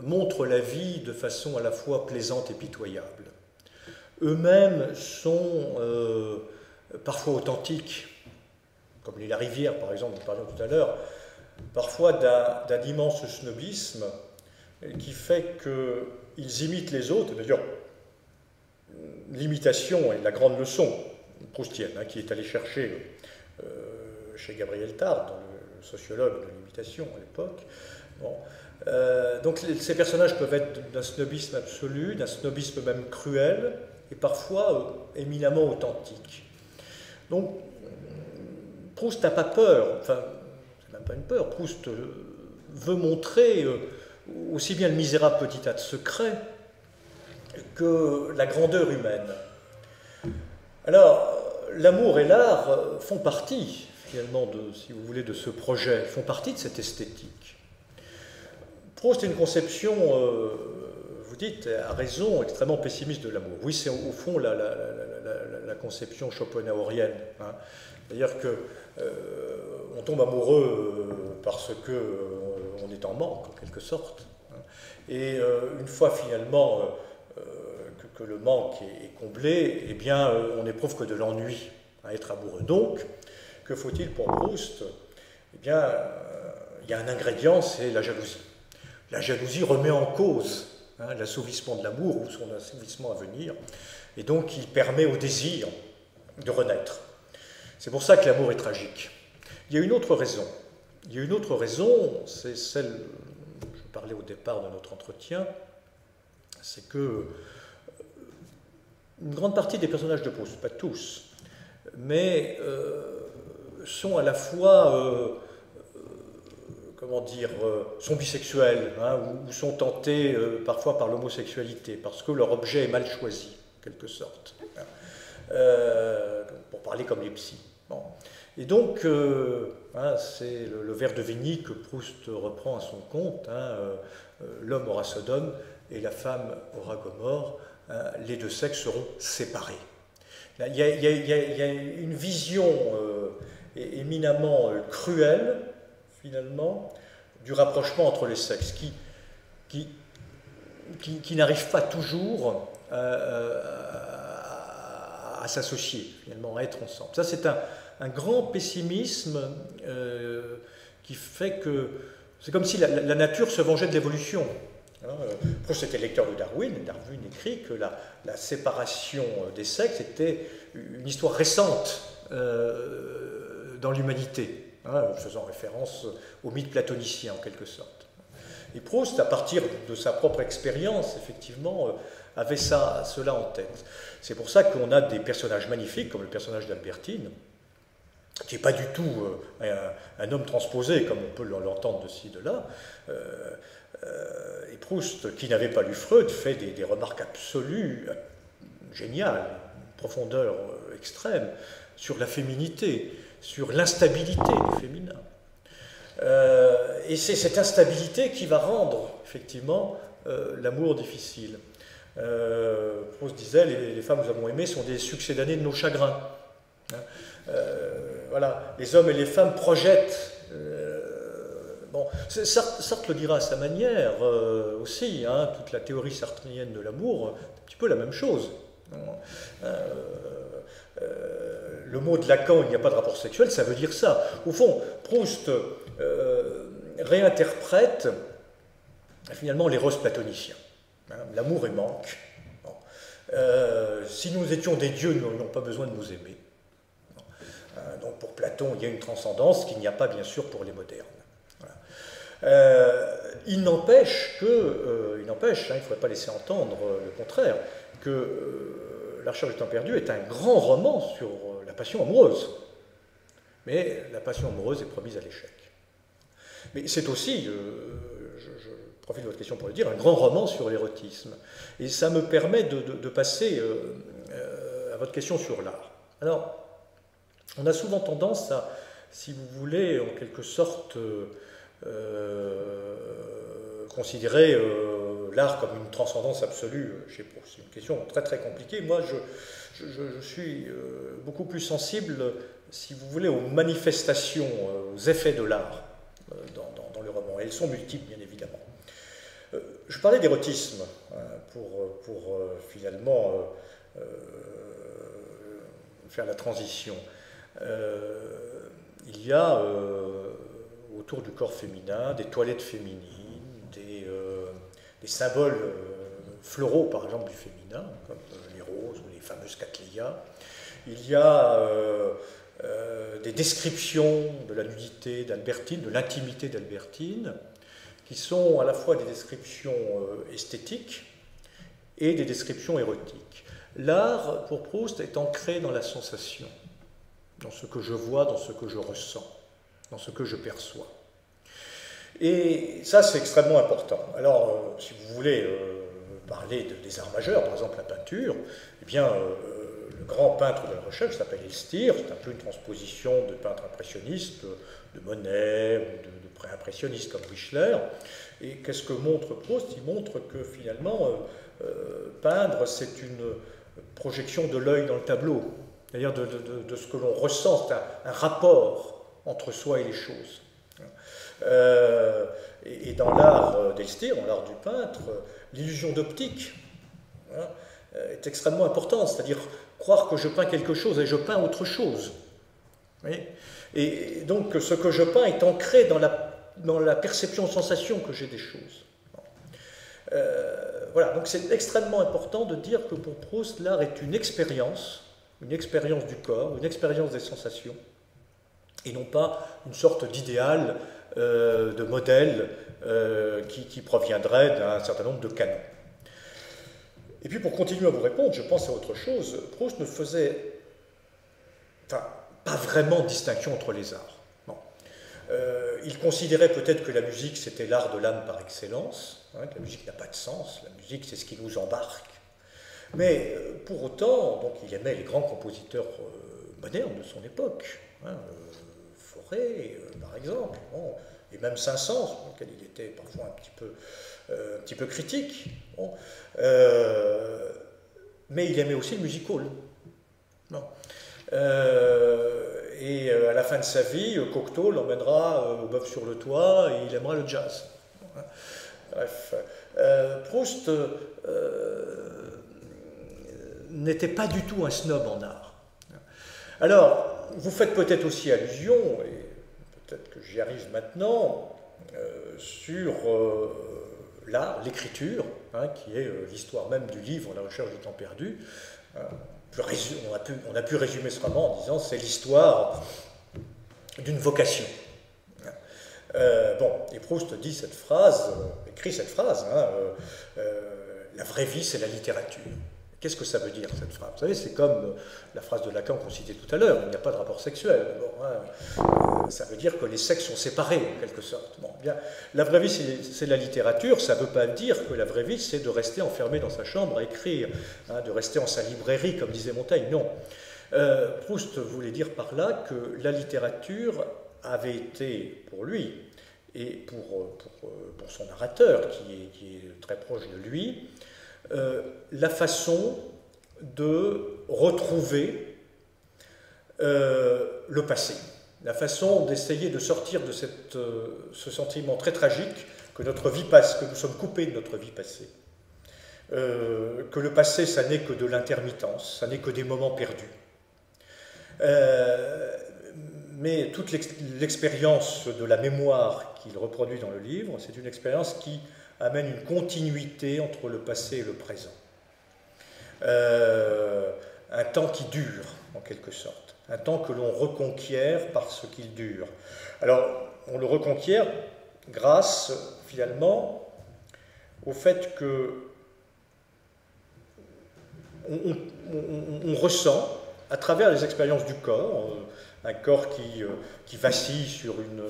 montrent la vie de façon à la fois plaisante et pitoyable. Eux-mêmes sont euh, parfois authentiques, comme les La Rivière par exemple, nous parlions tout à l'heure, parfois d'un immense snobisme qui fait qu'ils imitent les autres. D'ailleurs, l'imitation est la grande leçon proustienne, hein, qui est allé chercher euh, chez Gabriel Tard, le sociologue de l'imitation à l'époque. Euh, donc ces personnages peuvent être d'un snobisme absolu, d'un snobisme même cruel, et parfois euh, éminemment authentique. Donc Proust n'a pas peur, pas une peur, Proust veut montrer aussi bien le misérable petit tas de secrets que la grandeur humaine. Alors, l'amour et l'art euh, font partie, finalement, de, si vous voulez, de ce projet, font partie de cette esthétique. Proust est une conception, euh, vous dites, à raison, extrêmement pessimiste de l'amour. Oui, c'est au fond la, conception schopenhauerienne. Hein. D'ailleurs que euh, on tombe amoureux parce que on est en manque, en quelque sorte. Hein. Et une fois finalement que le manque est, comblé, eh bien, euh, on n'éprouve que de l'ennui à être amoureux. Donc, que faut-il pour Proust? Eh bien, euh, il y a un ingrédient, c'est la jalousie. La jalousie remet en cause hein, l'assouvissement de l'amour ou son assouvissement à venir, et donc il permet au désir de renaître. C'est pour ça que l'amour est tragique. Il y a une autre raison. Il y a une autre raison, c'est celle, je parlais au départ de notre entretien, c'est que une grande partie des personnages de Proust, pas tous, mais euh, sont à la fois, euh, euh, comment dire, sont bisexuels hein, ou, sont tentés parfois par l'homosexualité parce que leur objet est mal choisi, en quelque sorte, pour parler comme les psys. Et donc, hein, c'est le, vers de Vigny que Proust reprend à son compte, l'homme aura Sodome et la femme aura Gomorre. Euh, les deux sexes seront séparés. Il y a, une vision euh, éminemment euh, cruelle, finalement, du rapprochement entre les sexes, qui, n'arrive pas toujours à, s'associer, finalement, à être ensemble. Ça, c'est un, grand pessimisme qui fait que c'est comme si la, nature se vengeait de l'évolution. Hein, Proust était lecteur de Darwin, Darwin écrit que la, séparation des sexes était une histoire récente dans l'humanité, hein, faisant référence au mythe platonicien en quelque sorte. Et Proust, à partir de sa propre expérience, effectivement, euh, avait ça, cela en tête. C'est pour ça qu'on a des personnages magnifiques, comme le personnage d'Albertine, qui n'est pas du tout euh, un, homme transposé, comme on peut l'entendre de ci, de là. Euh, et Proust, qui n'avait pas lu Freud, fait des, remarques absolues, géniales, profondeur extrême, sur la féminité, sur l'instabilité du féminin. Euh, et c'est cette instabilité qui va rendre effectivement euh, l'amour difficile. Euh, Proust disait les, femmes que nous avons aimées sont des succédanées de nos chagrins. Hein. Voilà, les hommes et les femmes projettent. bon, Sartre, le dira à sa manière aussi. Hein, toute la théorie sartrienne de l'amour, un petit peu la même chose. le mot de Lacan, il n'y a pas de rapport sexuel, ça veut dire ça. Au fond, Proust euh, réinterprète finalement l'éros platonicien. Hein, l'amour est manque. Euh, si nous étions des dieux, nous n'aurions pas besoin de nous aimer. Hein, donc pour Platon, il y a une transcendance qu'il n'y a pas bien sûr pour les modernes. Euh, il n'empêche que, il n'empêche, hein, il ne faudrait pas laisser entendre le contraire, que La recherche du temps perdu est un grand roman sur la passion amoureuse. Mais la passion amoureuse est promise à l'échec. Mais c'est aussi, euh, je, profite de votre question pour le dire, un grand roman sur l'érotisme. Et ça me permet de, passer euh, euh, à votre question sur l'art. Alors, on a souvent tendance à, si vous voulez, en quelque sorte, considérer l'art comme une transcendance absolue C'est une question très très compliquée. Moi, je, suis beaucoup plus sensible, si vous voulez, aux manifestations, aux effets de l'art. Euh, dans, le roman. Et elles sont multiples, bien évidemment. Euh, je parlais d'érotisme hein, pour, euh, finalement faire la transition. Il y a autour du corps féminin des toilettes féminines, des, des symboles floraux, par exemple, du féminin, comme les roses ou les fameuses catléas. Il y a euh, des descriptions de la nudité d'Albertine, de l'intimité d'Albertine, qui sont à la fois des descriptions euh, esthétiques et des descriptions érotiques. L'art, pour Proust, est ancré dans la sensation, dans ce que je vois, dans ce que je ressens, dans ce que je perçois. Et ça, c'est extrêmement important. Alors, euh, si vous voulez parler des arts majeurs, par exemple la peinture, eh bien, le grand peintre de la recherche s'appelle Elstir, c'est un peu une transposition de peintre impressionniste, de Monet ou de, pré-impressionniste comme Wichler. Et qu'est-ce que montre Proust? Il montre que finalement, euh, euh, peindre, c'est une projection de l'œil dans le tableau, c'est-à-dire de, ce que l'on ressent, un, rapport entre soi et les choses. Euh, et, dans l'art d'Elstir, dans l'art du peintre, l'illusion d'optique hein, est extrêmement importante, c'est-à-dire croire que je peins quelque chose et je peins autre chose. et donc ce que je peins est ancré dans la, dans la perception, sensation que j'ai des choses. Euh, voilà, donc c'est extrêmement important de dire que pour Proust, l'art est une expérience, une expérience du corps, une expérience des sensations, et non pas une sorte d'idéal, euh, de modèle euh, qui, proviendrait d'un certain nombre de canons. Et puis pour continuer à vous répondre, je pense à autre chose. Proust ne faisait pas vraiment distinction entre les arts. Euh, il considérait peut-être que la musique c'était l'art de l'âme par excellence, hein, que la musique n'a pas de sens, la musique c'est ce qui nous embarque. Mais euh, pour autant, donc, il aimait les grands compositeurs euh, modernes de son époque, hein, Forêt par exemple, et même Saint-Saëns, auquel il était parfois un petit peu euh, un petit peu critique. Euh, mais il aimait aussi le musical. Euh, et à la fin de sa vie, Cocteau l'emmènera au bœuf sur le toit et il aimera le jazz. Bref. Proust n'était pas du tout un snob en art. Alors, vous faites peut-être aussi allusion, et peut-être que j'y arrive maintenant, sur l'art, l'écriture, hein, qui est l'histoire même du livre, La recherche du temps perdu. on, a pu, on a pu résumer ce roman en disant c'est l'histoire d'une vocation. bon, et Proust dit cette phrase, écrit cette phrase, hein, la vraie vie c'est la littérature. Qu'est-ce que ça veut dire cette phrase Vous savez, c'est comme euh, la phrase de Lacan qu'on citait tout à l'heure, il n'y a pas de rapport sexuel. Hein. Euh, ça veut dire que les sexes sont séparés en quelque sorte. La vraie vie c'est la littérature, ça ne veut pas dire que la vraie vie c'est de rester enfermé dans sa chambre à écrire, hein, de rester en sa librairie comme disait Montaigne. Non. Euh, Proust voulait dire par là que la littérature avait été pour lui et pour, son narrateur qui est, très proche de lui, euh, la façon de retrouver euh, le passé, la façon d'essayer de sortir de euh, ce sentiment très tragique que notre vie passe, que nous sommes coupés de notre vie passée. que le passé, ça n'est que de l'intermittence, ça n'est que des moments perdus. mais toute l'expérience de la mémoire qu'il reproduit dans le livre, c'est une expérience qui amène une continuité entre le passé et le présent. Euh, un temps qui dure, en quelque sorte. Un temps que l'on reconquiert parce qu'il dure. Alors, on le reconquiert grâce, finalement, au fait que on, ressent, à travers les expériences du corps, euh, un corps euh, qui vacille sur une,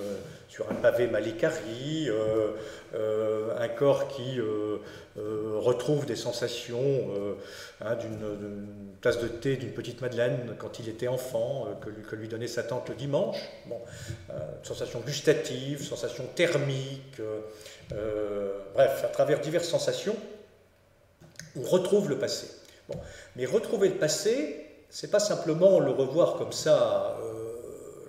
sur un pavé mal euh, euh, un corps qui euh, retrouve des sensations hein, d'une tasse de thé, d'une petite madeleine quand il était enfant, que, lui donnait sa tante le dimanche. Bon, sensations gustatives, sensations thermiques, bref, à travers diverses sensations, on retrouve le passé. Bon. Mais retrouver le passé, c'est pas simplement le revoir comme ça,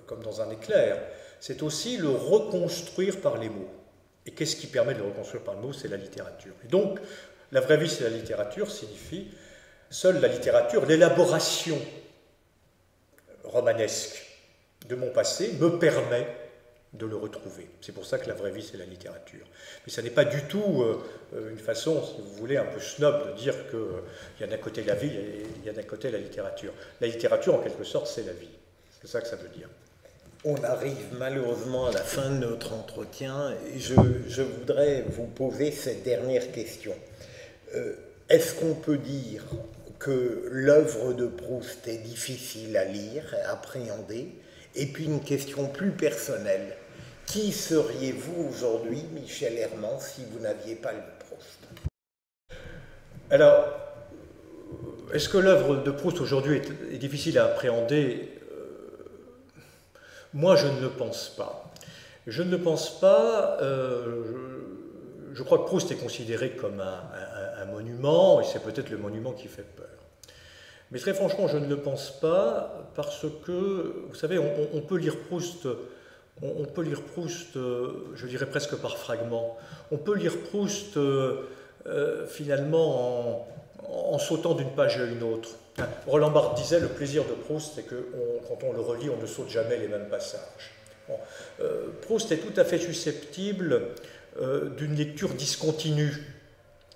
comme dans un éclair c'est aussi le reconstruire par les mots. Et qu'est-ce qui permet de le reconstruire par les mots C'est la littérature. Et donc, la vraie vie, c'est la littérature, signifie seule la littérature, l'élaboration romanesque de mon passé me permet de le retrouver. C'est pour ça que la vraie vie, c'est la littérature. Mais ça n'est pas du tout euh, une façon, si vous voulez, un peu snob de dire qu'il euh, y a d'un côté la vie et il y a d'un côté la littérature. La littérature, en quelque sorte, c'est la vie. C'est ça que ça veut dire. On arrive malheureusement à la fin de notre entretien et je, voudrais vous poser cette dernière question. Euh, est-ce qu'on peut dire que l'œuvre de Proust est difficile à lire, à appréhender? Et puis une question plus personnelle. Qui seriez-vous aujourd'hui, Michel Herman, si vous n'aviez pas lu Proust? Alors, est-ce que l'œuvre de Proust aujourd'hui est, difficile à appréhender? Moi, je ne le pense pas. Je ne le pense pas. Euh, je, crois que Proust est considéré comme un, monument, et c'est peut-être le monument qui fait peur. Mais très franchement, je ne le pense pas parce que, vous savez, on, peut lire Proust. On, peut lire Proust, euh, je dirais presque par fragments. On peut lire Proust euh, finalement en sautant d'une page à une autre. Roland Barthes disait le plaisir de Proust, c'est que quand on le relit, on ne saute jamais les mêmes passages. Euh, Proust est tout à fait susceptible euh, d'une lecture discontinue.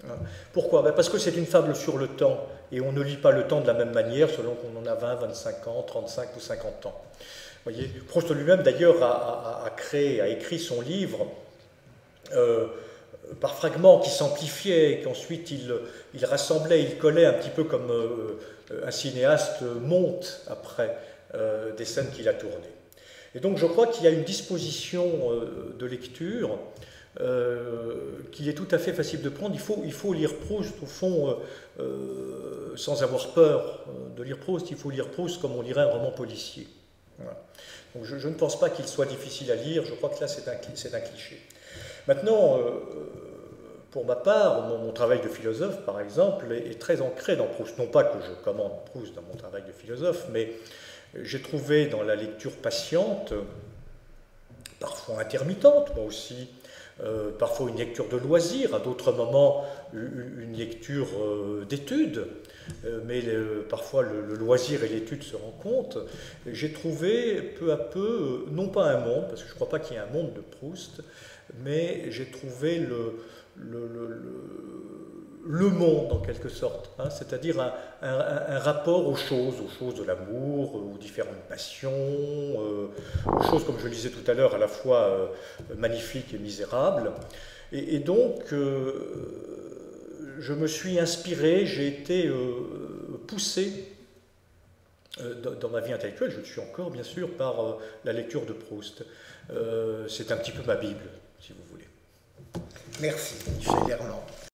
Hein. Pourquoi? Ben, Parce que c'est une fable sur le temps, et on ne lit pas le temps de la même manière selon qu'on en a 20, 25 ans, 35 ou 50 ans. Voyez Proust lui-même, d'ailleurs, a, créé, a écrit son livre. Euh, par fragments qui s'amplifiaient, qu'ensuite il, il, rassemblait, il collait un petit peu comme un cinéaste monte après euh, des scènes qu'il a tournées. Et donc je crois qu'il y a une disposition euh, de lecture qui est tout à fait facile de prendre. Il faut, il faut lire Proust, au fond, sans avoir peur de lire Proust. Il faut lire Proust comme on lirait un roman policier. Donc je, ne pense pas qu'il soit difficile à lire. Je crois que là, c'est un, un, cliché. Maintenant, pour ma part, mon, travail de philosophe, par exemple, est, très ancré dans Proust. Non pas que je commande Proust dans mon travail de philosophe, mais j'ai trouvé dans la lecture patiente, parfois intermittente, moi aussi, parfois une lecture de loisir, à d'autres moments une lecture d'études. Mais parfois le, loisir et l'étude se rencontrent. J'ai trouvé peu à peu, non pas un monde, parce que je ne crois pas qu'il y ait un monde de Proust, mais j'ai trouvé le, le, monde en quelque sorte, hein, c'est-à-dire un, rapport aux choses, aux choses de l'amour, aux différentes passions, euh, aux choses, comme je le disais tout à l'heure, à la fois euh, magnifiques et misérables. Et, donc, euh, je me suis inspiré, j'ai été poussé dans, ma vie intellectuelle, je le suis encore bien sûr, par la lecture de Proust. C'est un petit peu ma Bible, si vous voulez. Merci, Michel Herland.